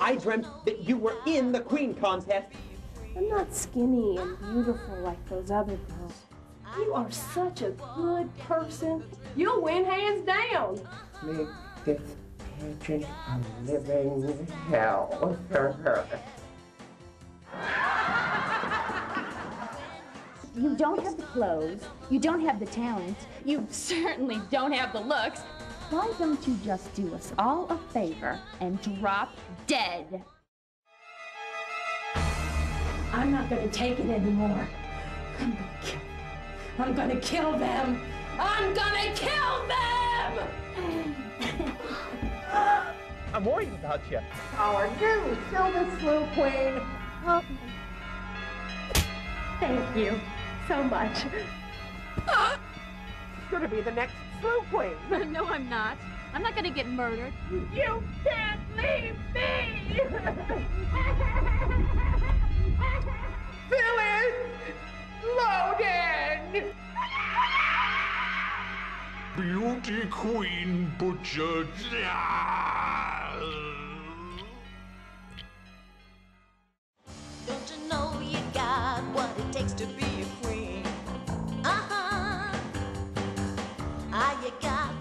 I dreamt that you were in the Queen contest. I'm not skinny and beautiful like those other girls. You are such a good person. You'll win hands down. Make this pageant a living hell for her. You don't have the clothes, you don't have the talent, you certainly don't have the looks. Why don't you just do us all a favor and drop dead? I'm not gonna take it anymore. I'm gonna kill I'm gonna kill them. I'm gonna kill them! I'm worried about you. Our new Silver Slough Queen. Oh. Thank you so much. Ah! Gonna be the next Slough Queen. no, I'm not. I'm not gonna get murdered. You can't leave me! Phyllis Loden! Beauty Queen Butcher. up.